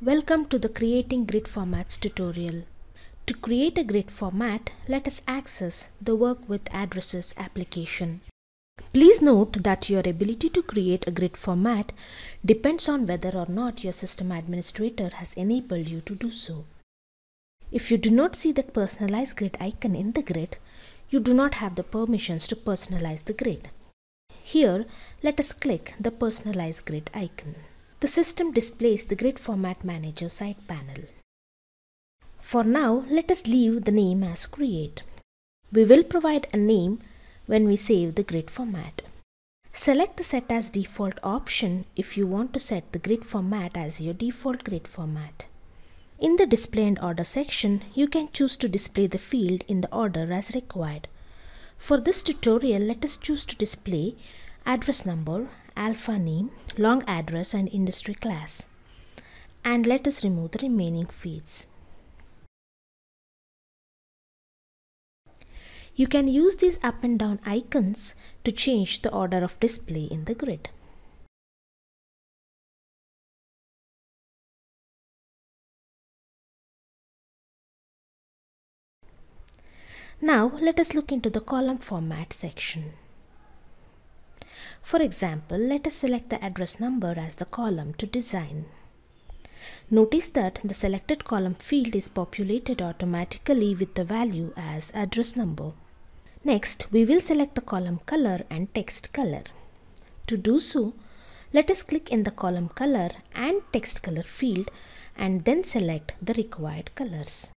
Welcome to the Creating Grid Formats tutorial. To create a grid format, let us access the Work with Addresses application. Please note that your ability to create a grid format depends on whether or not your system administrator has enabled you to do so. If you do not see the personalize grid icon in the grid, you do not have the permissions to personalize the grid. Here, let us click the personalize grid icon. The system displays the grid format manager side panel. For now, let us leave the name as create. We will provide a name when we save the grid format. Select the set as default option if you want to set the grid format as your default grid format. In the display and order section, you can choose to display the field in the order as required. For this tutorial, let us choose to display address number, alpha name, long address and industry class. And let us remove the remaining fields. You can use these up and down icons to change the order of display in the grid. Now let us look into the column format section. For example, let us select the address number as the column to design. Notice that the selected column field is populated automatically with the value as address number. Next, we will select the column color and text color. To do so, let us click in the column color and text color field and then select the required colors.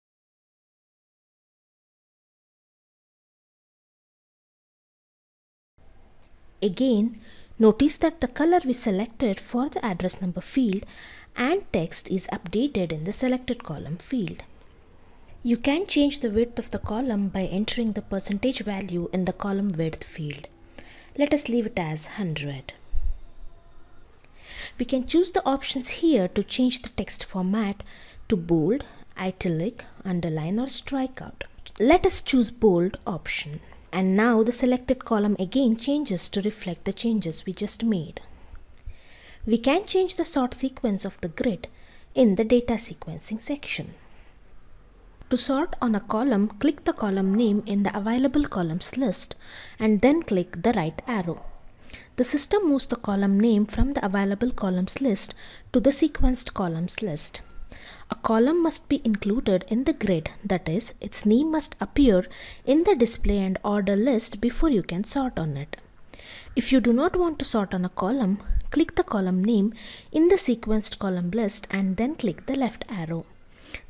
Again, notice that the color we selected for the address number field and text is updated in the selected column field. You can change the width of the column by entering the percentage value in the column width field. Let us leave it as 100. We can choose the options here to change the text format to bold, italic, underline or strikeout. Let us choose bold option and now the selected column again changes to reflect the changes we just made. We can change the sort sequence of the grid in the data sequencing section. To sort on a column, click the column name in the available columns list and then click the right arrow. The system moves the column name from the available columns list to the sequenced columns list. A column must be included in the grid, that is, its name must appear in the display and order list before you can sort on it. If you do not want to sort on a column, click the column name in the sequenced column list and then click the left arrow.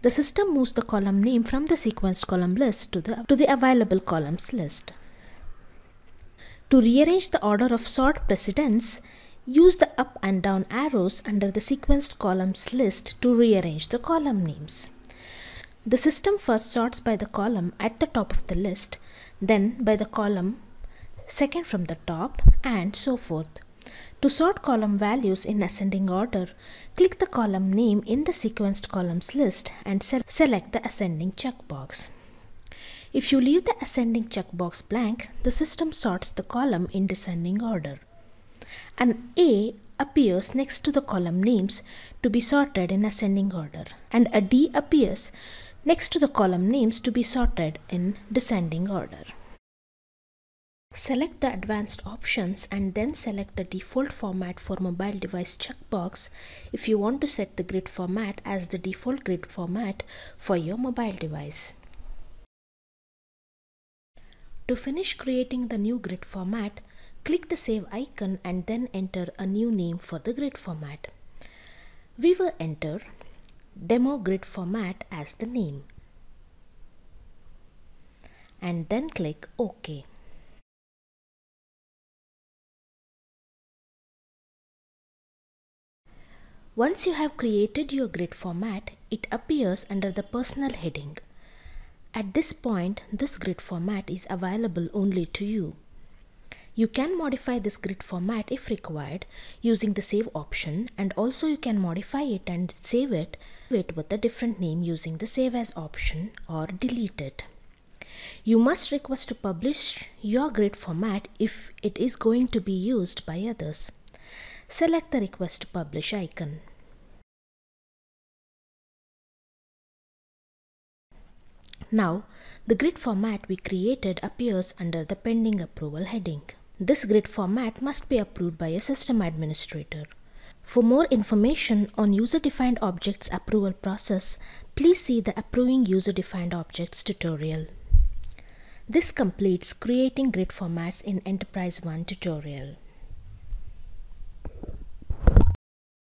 The system moves the column name from the sequenced column list to the, to the available columns list. To rearrange the order of sort precedence, Use the up and down arrows under the sequenced columns list to rearrange the column names. The system first sorts by the column at the top of the list, then by the column second from the top, and so forth. To sort column values in ascending order, click the column name in the sequenced columns list and se select the ascending checkbox. If you leave the ascending checkbox blank, the system sorts the column in descending order. An A appears next to the column names to be sorted in ascending order and a D appears next to the column names to be sorted in descending order. Select the advanced options and then select the default format for mobile device checkbox if you want to set the grid format as the default grid format for your mobile device. To finish creating the new grid format, Click the save icon and then enter a new name for the grid format. We will enter demo grid format as the name and then click OK. Once you have created your grid format, it appears under the personal heading. At this point, this grid format is available only to you. You can modify this grid format if required using the save option and also you can modify it and save it with a different name using the save as option or delete it. You must request to publish your grid format if it is going to be used by others. Select the request to publish icon. Now, the grid format we created appears under the pending approval heading. This grid format must be approved by a system administrator. For more information on user-defined objects approval process, please see the approving user-defined objects tutorial. This completes creating grid formats in Enterprise One tutorial.